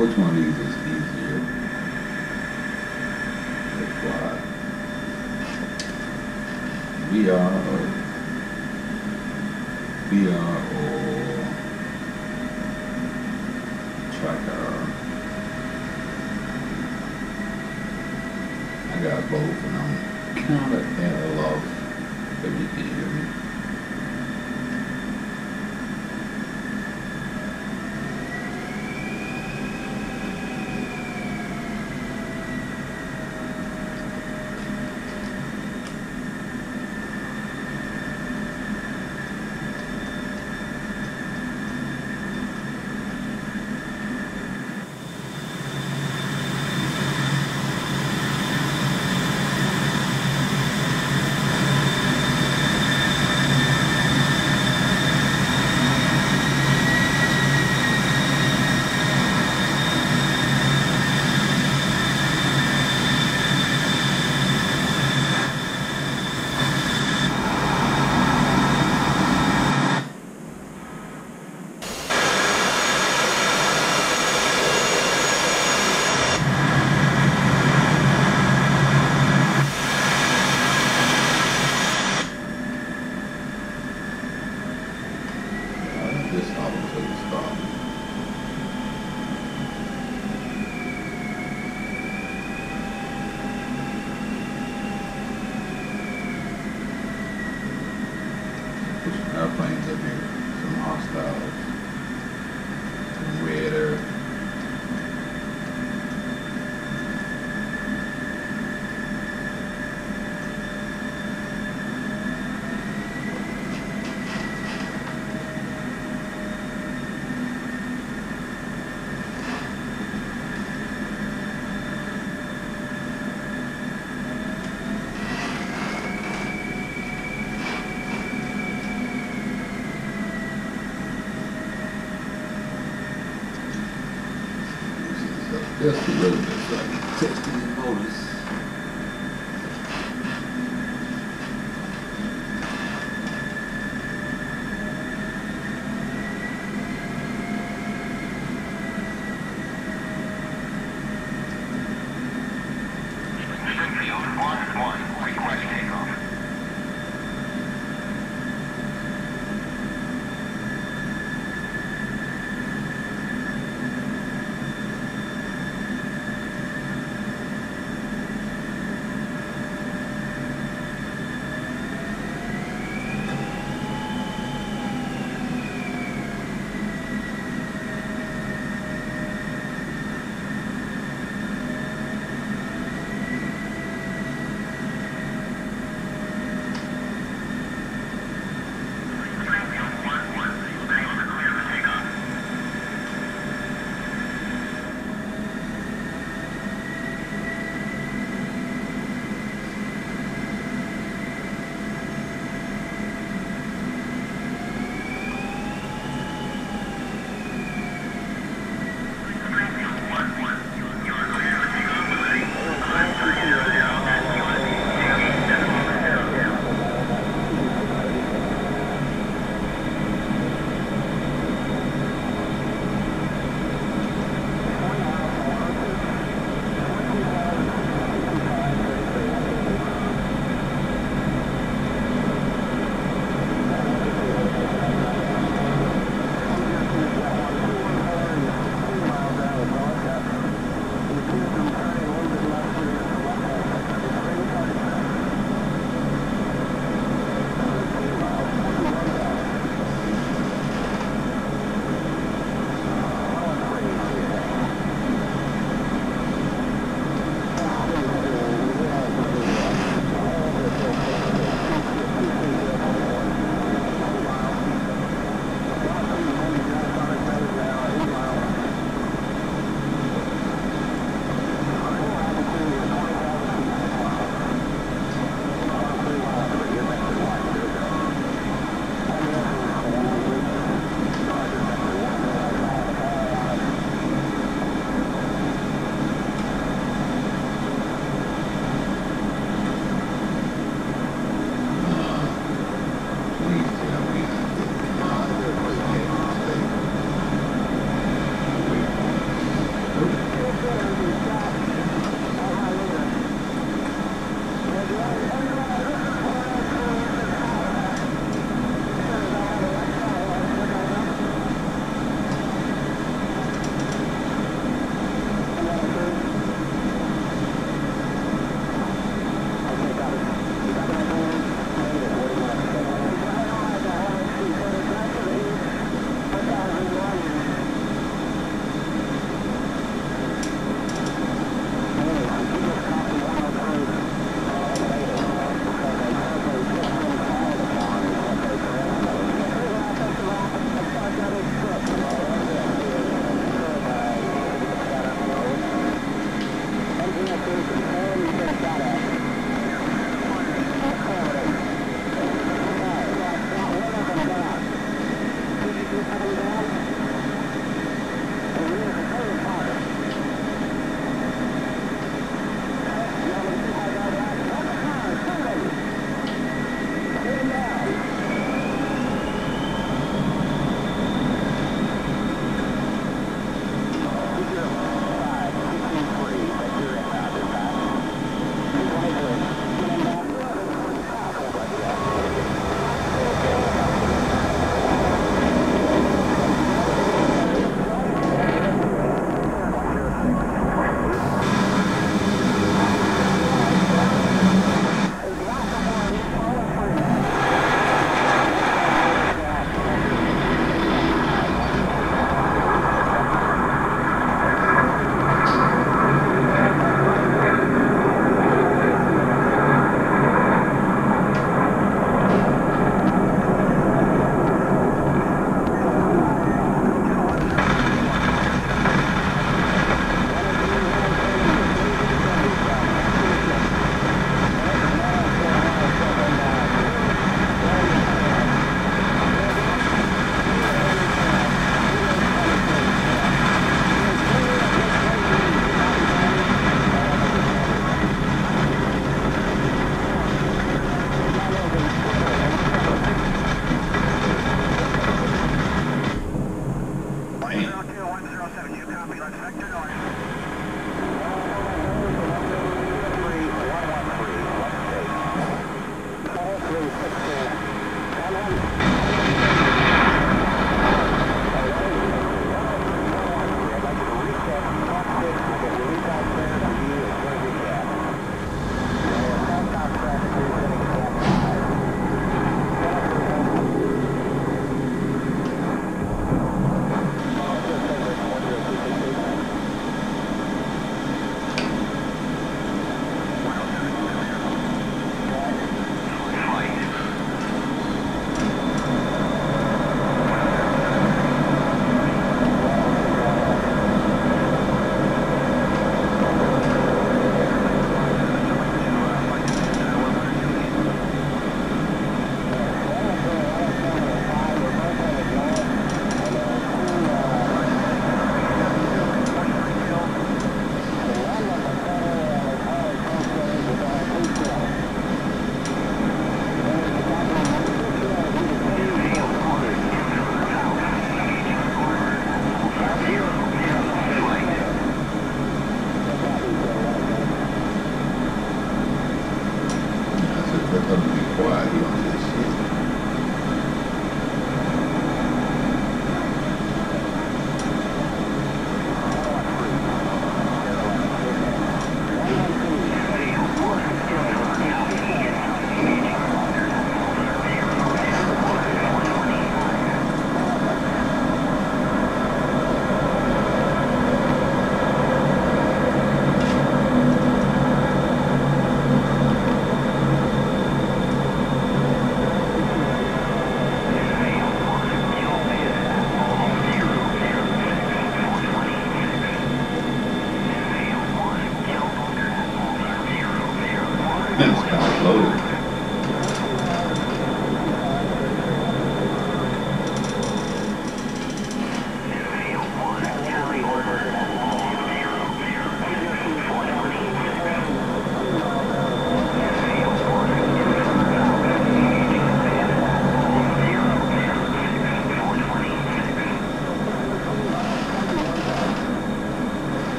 which one of these is easier to fly. VR or VR or tracker. I got both and I'm kind of at a loss if you can hear me. Just a little bit so I can test.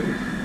Thank you.